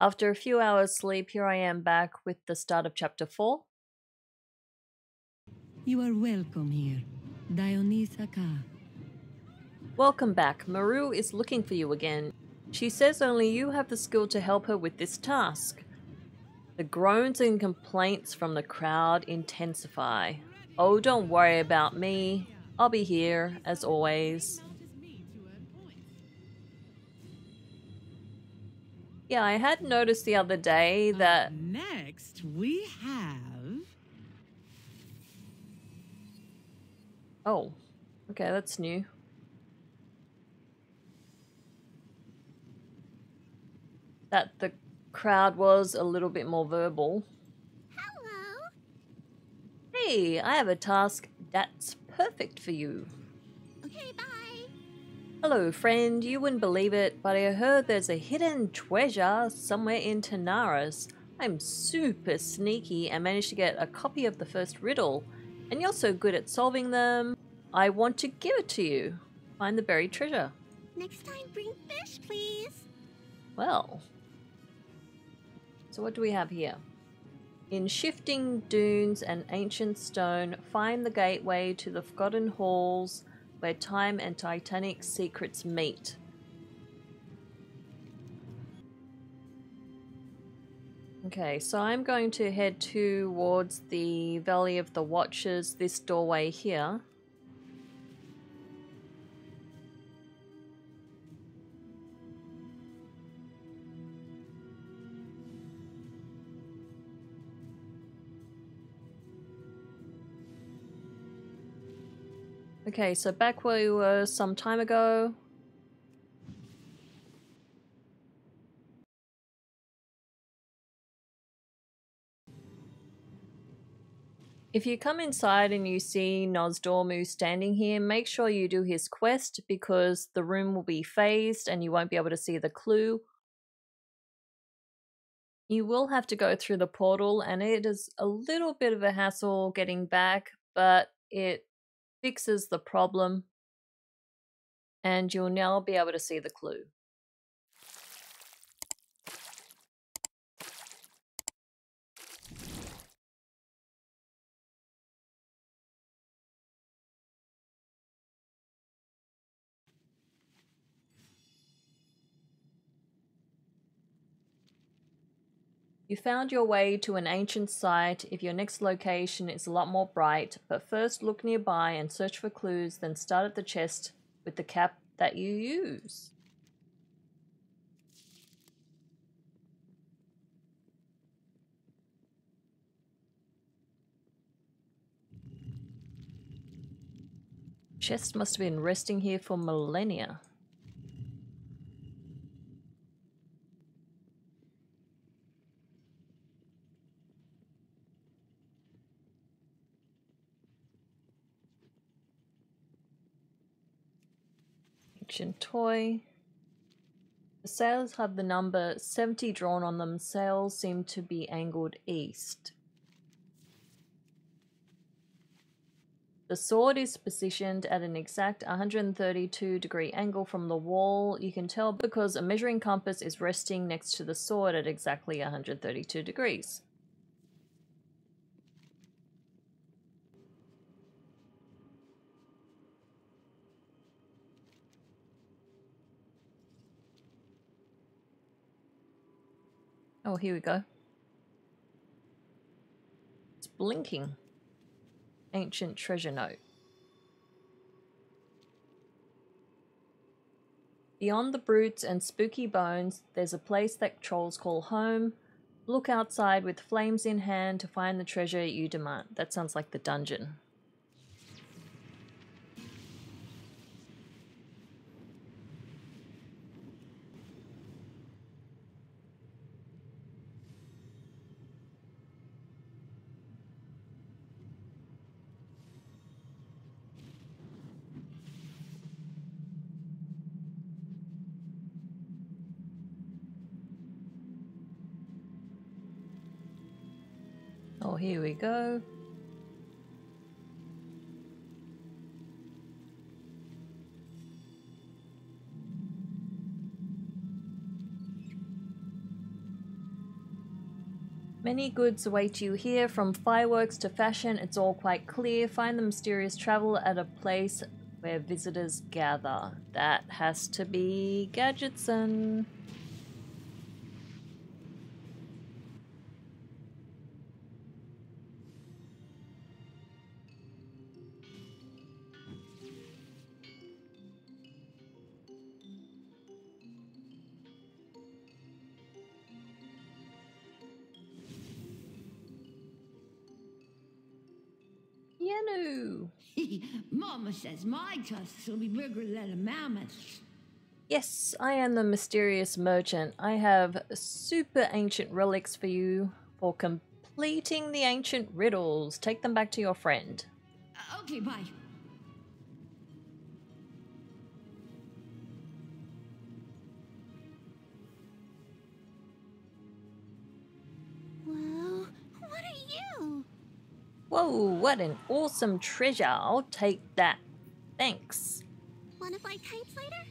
After a few hours sleep, here I am back with the start of chapter 4. You are welcome here, Dionysa Ka. Welcome back. Maru is looking for you again. She says only you have the skill to help her with this task. The groans and complaints from the crowd intensify. Oh, don't worry about me. I'll be here, as always. Yeah, I had noticed the other day that. Up next, we have. Oh, okay, that's new. That the crowd was a little bit more verbal. Hello. Hey, I have a task that's perfect for you. Okay, bye. Hello, friend. You wouldn't believe it, but I heard there's a hidden treasure somewhere in Tanaris. I'm super sneaky and managed to get a copy of the first riddle. And you're so good at solving them. I want to give it to you. Find the buried treasure. Next time, bring fish, please. Well. So what do we have here? In shifting dunes and ancient stone, find the gateway to the forgotten halls where time and titanic secrets meet. Okay, so I'm going to head towards the Valley of the Watchers, this doorway here. Okay, so back where we were some time ago. If you come inside and you see Nozdormu standing here, make sure you do his quest because the room will be phased and you won't be able to see the clue. You will have to go through the portal and it is a little bit of a hassle getting back, but it fixes the problem and you'll now be able to see the clue. You found your way to an ancient site if your next location is a lot more bright, but first look nearby and search for clues, then start at the chest with the cap that you use. Chest must have been resting here for millennia. Ancient toy. The sails have the number 70 drawn on them. Sails seem to be angled east. The sword is positioned at an exact 132 degree angle from the wall. You can tell because a measuring compass is resting next to the sword at exactly 132 degrees. Oh, here we go. It's blinking. Ancient treasure note. Beyond the brutes and spooky bones, there's a place that trolls call home. Look outside with flames in hand to find the treasure you demand. That sounds like the dungeon. Here we go. Many goods await you here, from fireworks to fashion, it's all quite clear. Find the mysterious traveler at a place where visitors gather. That has to be Gadgetzan. Yennu! Mama says my tusks will be bigger than a mammoth's. Yes, I am the mysterious merchant. I have super ancient relics for you for completing the ancient riddles. Take them back to your friend. Uh, okay, bye. Whoa, what an awesome treasure. I'll take that. Thanks. Wanna kites later?